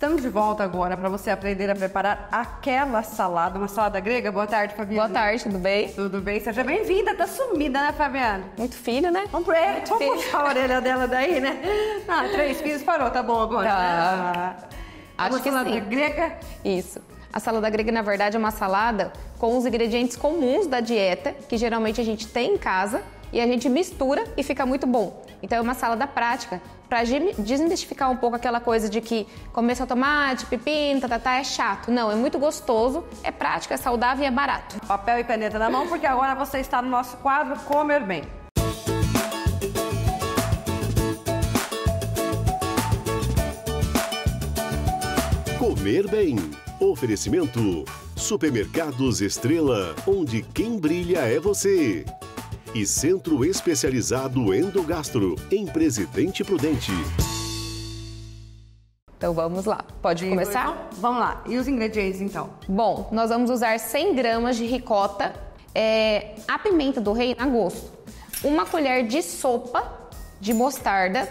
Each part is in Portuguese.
Estamos de volta agora para você aprender a preparar aquela salada, uma salada grega. Boa tarde, Fabiana. Boa tarde, tudo bem? Tudo bem? Seja bem-vinda. Tá sumida, né, Fabiana? Muito filho, né? Vamos, é, vamos puxar a orelha dela daí, né? Ah, três filhos parou, tá bom agora. Tá. Né? Acho uma que salada sim. grega. Isso. A salada grega, na verdade, é uma salada com os ingredientes comuns da dieta, que geralmente a gente tem em casa, e a gente mistura e fica muito bom. Então é uma salada prática para desmistificar um pouco aquela coisa de que comer só tomate, pepino, tatatá é chato. Não, é muito gostoso, é prático, é saudável e é barato. Papel e caneta na mão, porque agora você está no nosso quadro Comer Bem. Comer bem. Oferecimento. Supermercados Estrela, onde quem brilha é você. E Centro Especializado Endogastro, em Presidente Prudente. Então vamos lá. Pode começar? Vamos lá. E os ingredientes, então? Bom, nós vamos usar 100 gramas de ricota, é, a pimenta do rei a gosto, uma colher de sopa de mostarda,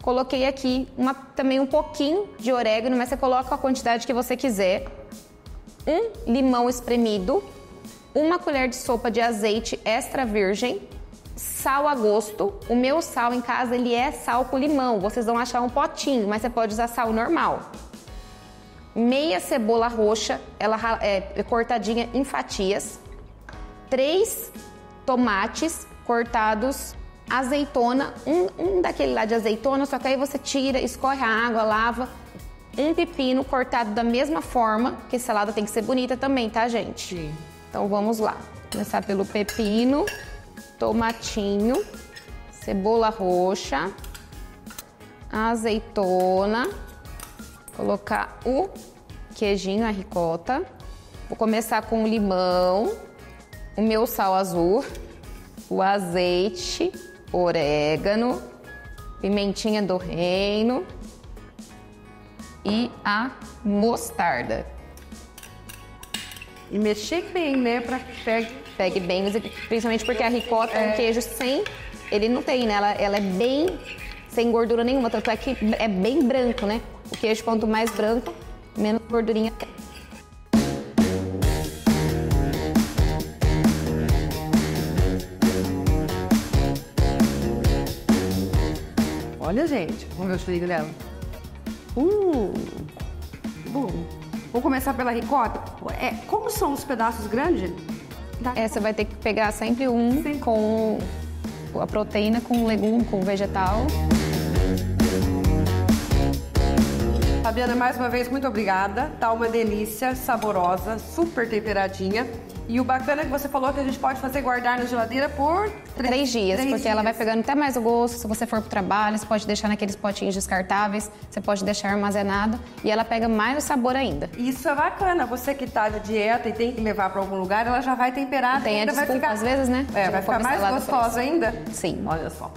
coloquei aqui uma, também um pouquinho de orégano, mas você coloca a quantidade que você quiser, um limão espremido, uma colher de sopa de azeite extra virgem, sal a gosto. O meu sal em casa ele é sal com limão. Vocês vão achar um potinho, mas você pode usar sal normal. Meia cebola roxa, ela é cortadinha em fatias. Três tomates cortados, azeitona, um, um daquele lá de azeitona, só que aí você tira, escorre a água, lava. Um pepino cortado da mesma forma, que salada tem que ser bonita também, tá, gente? Sim. Então vamos lá. Começar pelo pepino, tomatinho, cebola roxa, azeitona, colocar o queijinho, a ricota. Vou começar com o limão, o meu sal azul, o azeite, orégano, pimentinha do reino e a mostarda. E mexer bem, né? Pra que pegue. Pegue bem, principalmente porque a ricota é um queijo sem. Ele não tem, né? Ela, ela é bem sem gordura nenhuma, tanto é que é bem branco, né? O queijo, quanto mais branco, menos gordurinha tem. Olha, gente. Vamos ver o cheirinho dela. Uh! Bom. Vou começar pela ricota. É, como são os pedaços grandes? Dá. É, vai ter que pegar sempre um Sim. com a proteína, com o legume, com o vegetal. Fabiana, mais uma vez, muito obrigada. Tá uma delícia, saborosa, super temperadinha. E o bacana é que você falou que a gente pode fazer guardar na geladeira por três, três dias, três porque dias. ela vai pegando até mais o gosto. Se você for pro trabalho, você pode deixar naqueles potinhos descartáveis, você pode deixar armazenado e ela pega mais o sabor ainda. Isso é bacana. Você que tá de dieta e tem que levar para algum lugar, ela já vai temperada. Tem a desculpa, vai ficar... às vezes, né? É, vai ficar mais gostosa ainda? Sim. Olha só.